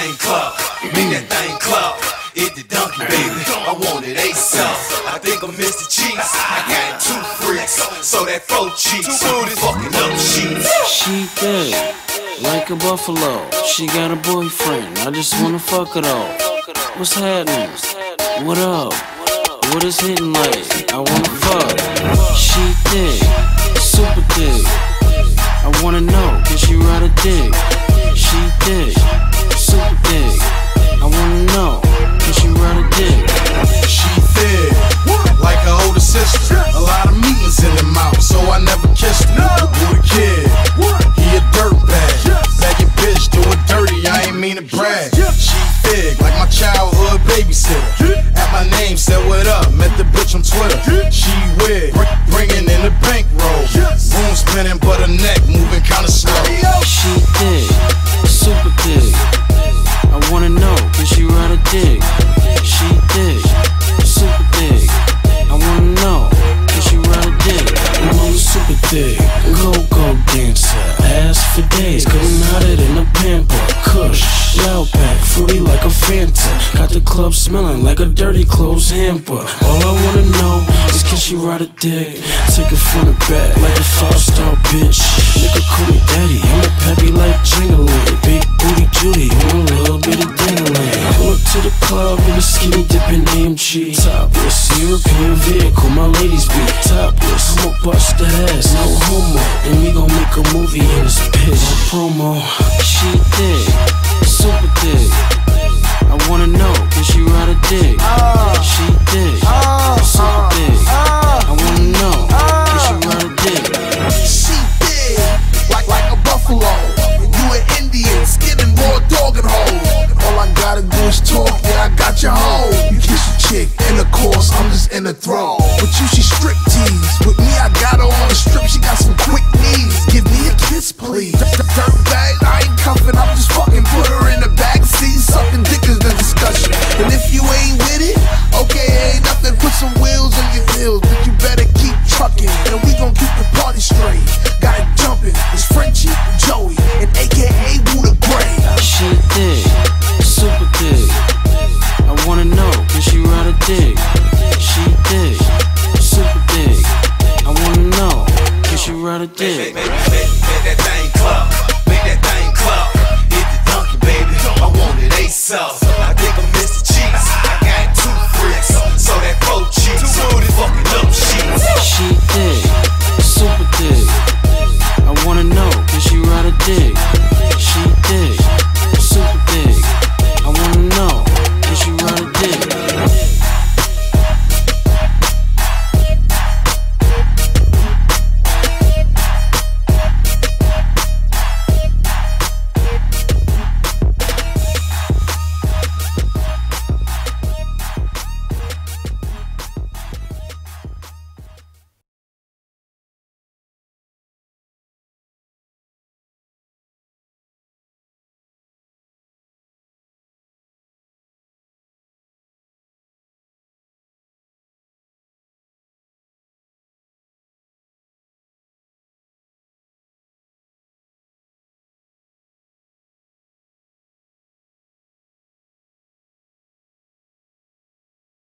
Make that thing club. Hit the donkey, baby. I want it ASAP. I think I'm Mr. Cheeks. I got two freaks, so that four cheeks. Two fucking up sheets. She thick, like a buffalo. She got a boyfriend. I just wanna fuck it all. What's happening? What up? What is hitting like? I wanna fuck. She thick, super thick. I wanna know, can she ride a dick? Never it in a pamper. Kush, loud pack, fruity like a Fanta. Got the club smelling like a dirty clothes hamper. All I wanna know is can she ride a dick? Take it from the back like a five-star bitch. Nigga call me daddy, I'm a peppy like European vehicle, my ladies be topless. I'ma bust that ass, no homo. And we gon' make a movie in this bitch. No promo, she thick, super thick. I wanna know, can she ride a dick? She thick, in. With you, she strip tease. Make, make, that thing clap, make that thing clap. Hit the donkey, baby. I want it ASAP. I think I'm Mr. Cheeks. I got two freaks, so that four cheeks fucking up sheets. She thick, super thick. I wanna know, can she ride a dick?